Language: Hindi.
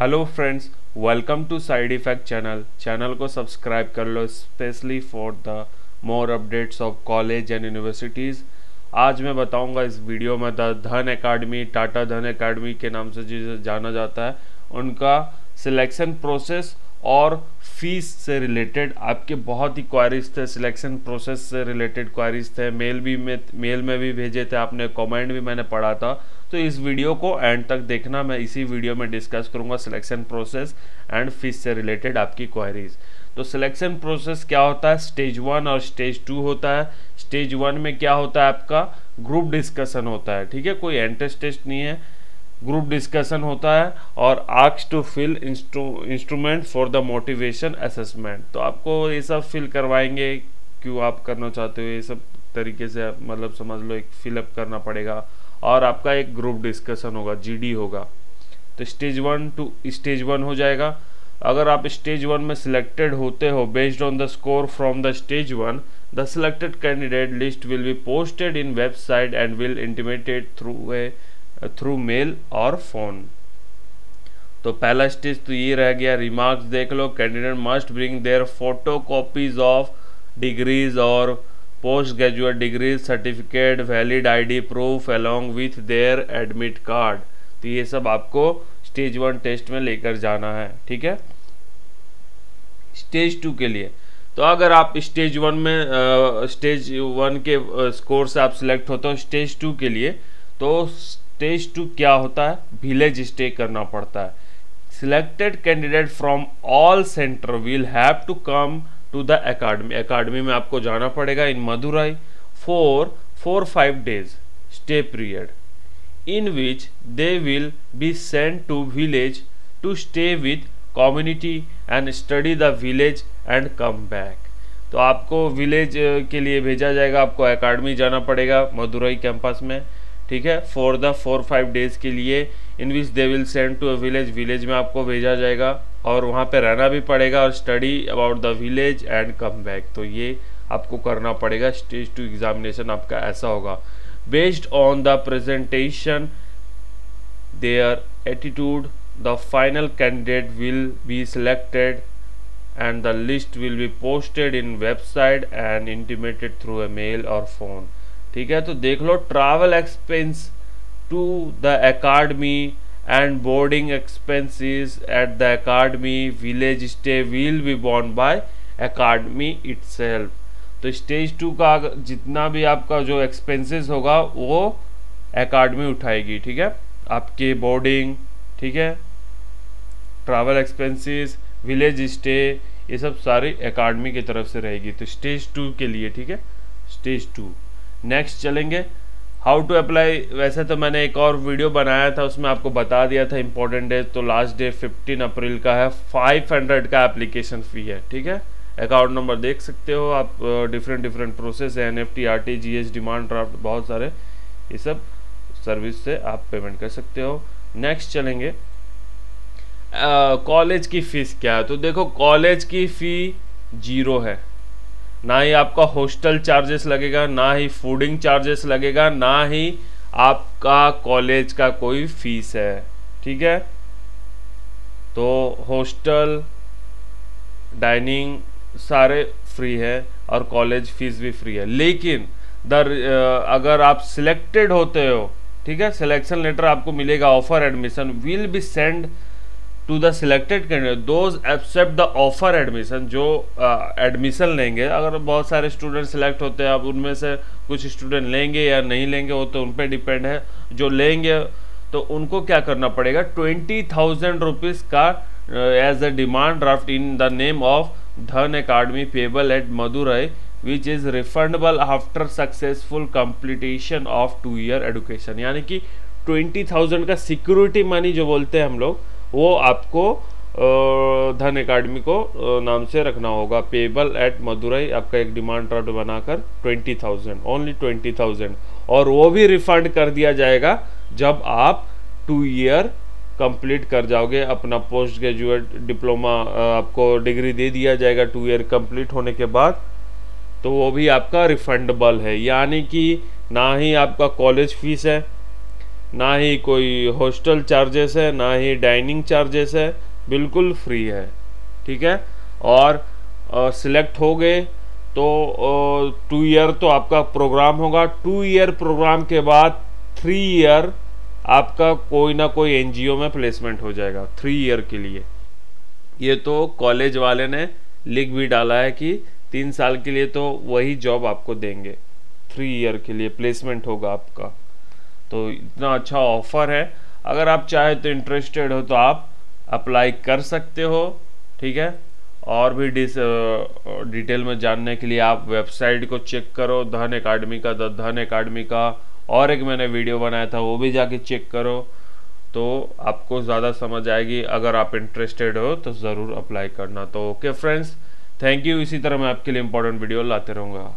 Hello friends welcome to side effect channel channel को सब्सक्राइब कर लो specially for the more updates of college and universities आज मैं बताऊँगा इस वीडियो में द धन एकेडमी टाटा धन एकेडमी के नाम से जिसे जाना जाता है, उनका सिलेक्शन प्रोसेस और फ़ीस से रिलेटेड आपके बहुत ही क्वारीज थे सिलेक्शन प्रोसेस से रिलेटेड क्वारीज थे। मेल भी में मेल में भी भेजे थे आपने कमेंट भी मैंने पढ़ा था। तो इस वीडियो को एंड तक देखना, मैं इसी वीडियो में डिस्कस करूँगा सिलेक्शन प्रोसेस एंड फ़ीस से रिलेटेड आपकी क्वारीज तो सिलेक्शन प्रोसेस क्या होता है? स्टेज वन और स्टेज टू होता है। स्टेज वन में क्या होता है आपका? ग्रुप डिस्कशन होता है, ठीक है? कोई एंट्रेंस टेस्ट नहीं है। ग्रुप डिस्कशन होता है और asks to fill instrument for the motivation assessment तो आपको ये सब फिल करवाएँगे, क्यों आप करना चाहते हो, ये सब तरीके से मतलब समझ लो, एक फिलअप करना पड़ेगा। और आपका एक ग्रुप डिस्कशन होगा जीडी होगा। तो stage one two stage one हो जाएगा। अगर आप स्टेज वन में सिलेक्टेड होते हो based on the score from the stage one the selected candidate list will be posted in website and will intimated through a through mail और फ़ोन तो पहला स्टेज तो ये रह गया रिमार्क्स देख लो candidate must bring their photo copies of degrees और post graduate degree certificate valid ID proof along with their admit card तो ये सब आपको स्टेज वन टेस्ट में लेकर जाना है, ठीक है? स्टेज टू के लिए। तो अगर आप स्टेज वन में स्टेज वन के स्कोर से आप सिलेक्ट होते हो स्टेज टू के लिए तो स्टेज टू क्या होता है? विलेज स्टे करना पड़ता है। Selected candidate from all center will have to come to the academy academy में आपको जाना पड़ेगा in Madurai for four five days stay period in which they will be send to village to stay with community and study the village and come back तो आपको विलेज के लिए भेजा जाएगा, आपको अकाडमी जाना पड़ेगा मदुरई कैंपस में। ठीक है? For the four five days के लिए in which they will send to a village village में आपको भेजा जाएगा, और वहाँ पे रहना भी पड़ेगा और study about the village and come back तो ये आपको करना पड़ेगा स्टेज टू एग्जामिनेशन आपका ऐसा होगा। Based on the presentation their attitude the final candidate will be selected and the list will be posted in website and intimated through a mail or phone. ठीक है? तो देख लो travel expense to the academy and boarding expenses at the academy village stay will be borne by academy itself तो स्टेज टू का जितना भी आपका जो एक्सपेंसेस होगा, वो अकाडमी उठाएगी, ठीक है? आपके बोर्डिंग ठीक है? ट्रैवल एक्सपेंसेस विलेज स्टे ये सब सारी अकाडमी की तरफ़ से रहेगी। तो स्टेज टू के लिए, ठीक है? स्टेज टू नेक्स्ट चलेंगे। हाउ टू अप्लाई वैसे तो मैंने एक और वीडियो बनाया था उसमें आपको बता दिया था इंपॉर्टेंट डेज़ तो लास्ट डे 15 अप्रैल का है। 500 का एप्लीकेशन फ़ी है ठीक है? अकाउंट नंबर देख सकते हो आप डिफरेंट डिफरेंट प्रोसेस है N F T R T G S demand draft बहुत सारे ये सब सर्विस से आप पेमेंट कर सकते हो। नेक्स्ट चलेंगे। कॉलेज uh, की फ़ीस क्या है? तो देखो कॉलेज की फ़ी ज़ीरो है। ना ही आपका हॉस्टल चार्जेस लगेगा, ना ही फूडिंग चार्जेस लगेगा, ना ही आपका कॉलेज का कोई फ़ीस है, ठीक है? तो हॉस्टल डाइनिंग सारे फ्री है और कॉलेज फ़ीस भी फ्री है। लेकिन दर अगर आप सिलेक्टेड होते हो, ठीक है? सिलेक्शन लेटर आपको मिलेगा offer admission will be send to the selected candidate those accept the offer admission जो एडमिशन uh, लेंगे। अगर बहुत सारे स्टूडेंट सेलेक्ट होते हैं अब उनमें से कुछ स्टूडेंट लेंगे या नहीं लेंगे वो तो उन पर डिपेंड है जो लेंगे तो उनको क्या करना पड़ेगा? ट्वेंटी थाउज़ेंड रुपीज़ का as a demand draft in the name of Dhan academy payable at Madurai which is refundable after successful completion of two year education यानी कि ट्वेंटी थाउज़ेंड का सिक्योरिटी मनी जो बोलते हैं हम लोग वो आपको धन अकाडमी को नाम से रखना होगा। पेबल एट मदुरई आपका एक डिमांड ड्राफ्ट बनाकर twenty thousand only twenty thousand और वो भी रिफंड कर दिया जाएगा जब आप टू ईयर कंप्लीट कर जाओगे। अपना पोस्ट ग्रेजुएट डिप्लोमा आपको डिग्री दे दिया जाएगा टू ईयर कंप्लीट होने के बाद। तो वो भी आपका रिफंडेबल है। यानी कि ना ही आपका कॉलेज फ़ीस है। ना ही कोई हॉस्टल चार्जेस है, ना ही डाइनिंग चार्जेस है, बिल्कुल फ्री है, ठीक है? और सिलेक्ट हो गए तो टू ईयर तो आपका प्रोग्राम होगा। टू ईयर प्रोग्राम के बाद थ्री ईयर आपका कोई ना कोई एनजीओ में प्लेसमेंट हो जाएगा थ्री ईयर के लिए। ये तो कॉलेज वाले ने लिख भी डाला है कि तीन साल के लिए तो वही जॉब आपको देंगे। थ्री ईयर के लिए प्लेसमेंट होगा आपका। तो इतना अच्छा ऑफ़र है। अगर आप चाहे तो इंटरेस्टेड हो तो आप अप्लाई कर सकते हो, ठीक है? और भी डिस डिटेल में जानने के लिए आप वेबसाइट को चेक करो, धन अकाडमी का, द, धन अकाडमी का। और एक मैंने वीडियो बनाया था, वो भी जाके चेक करो तो आपको ज़्यादा समझ आएगी। अगर आप इंटरेस्टेड हो तो ज़रूर अप्लाई करना। तो ओके फ्रेंड्स थैंक यू इसी तरह मैं आपके लिए इंपॉर्टेंट वीडियो लाते रहूँगा।